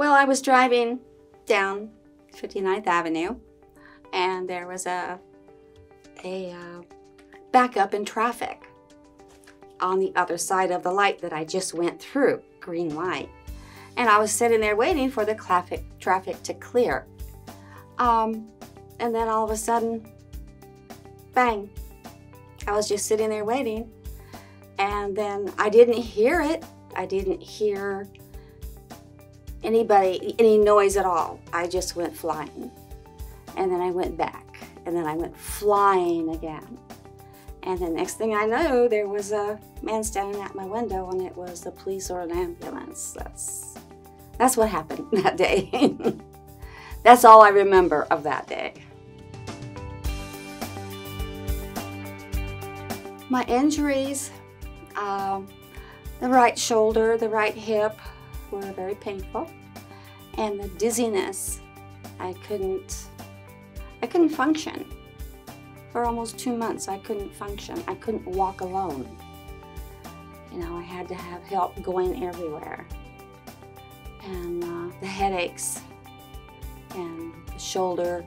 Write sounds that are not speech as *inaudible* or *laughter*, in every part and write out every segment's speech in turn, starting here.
Well, I was driving down 59th Avenue, and there was a a uh, backup in traffic on the other side of the light that I just went through, green light. And I was sitting there waiting for the traffic traffic to clear. Um, and then all of a sudden, bang! I was just sitting there waiting, and then I didn't hear it. I didn't hear anybody, any noise at all. I just went flying. And then I went back. And then I went flying again. And the next thing I know, there was a man standing at my window and it was the police or an ambulance. That's that's what happened *laughs* that day. *laughs* that's all I remember of that day. My injuries, uh, the right shoulder, the right hip, were very painful. And the dizziness, I couldn't, I couldn't function. For almost two months, I couldn't function. I couldn't walk alone. You know, I had to have help going everywhere. And uh, the headaches and the shoulder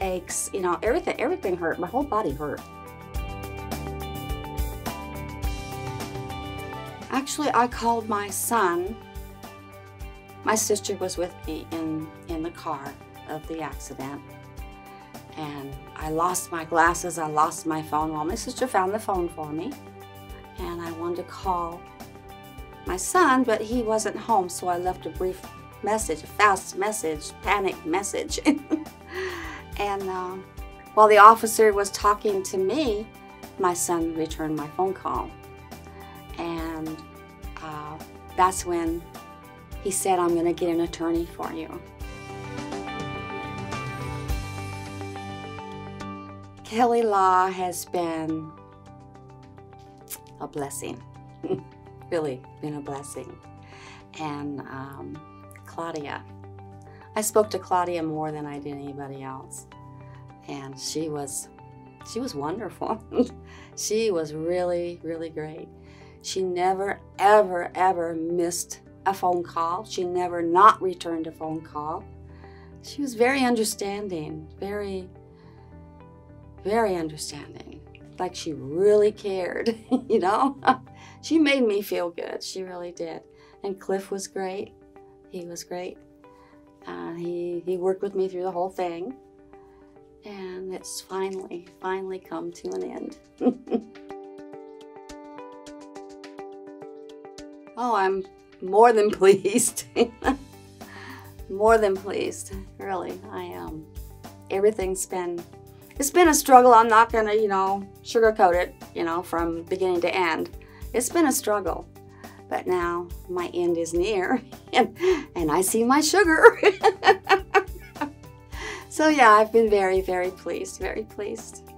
aches, you know, everything, everything hurt. My whole body hurt. Actually, I called my son my sister was with me in, in the car of the accident. And I lost my glasses, I lost my phone. Well, my sister found the phone for me. And I wanted to call my son, but he wasn't home, so I left a brief message, a fast message, panic message. *laughs* and uh, while the officer was talking to me, my son returned my phone call. And uh, that's when he said, I'm going to get an attorney for you. Kelly Law has been a blessing, *laughs* really been a blessing. And um, Claudia, I spoke to Claudia more than I did anybody else. And she was, she was wonderful. *laughs* she was really, really great. She never, ever, ever missed a phone call. She never not returned a phone call. She was very understanding, very, very understanding. Like she really cared, *laughs* you know? *laughs* she made me feel good. She really did. And Cliff was great. He was great. Uh, he, he worked with me through the whole thing. And it's finally, finally come to an end. *laughs* oh, I'm more than *laughs* pleased. more than pleased, really. I am. Um, everything's been, it's been a struggle. I'm not gonna, you know, sugarcoat it, you know, from beginning to end. It's been a struggle. But now my end is near *laughs* and, and I see my sugar. *laughs* so yeah, I've been very, very pleased, very pleased.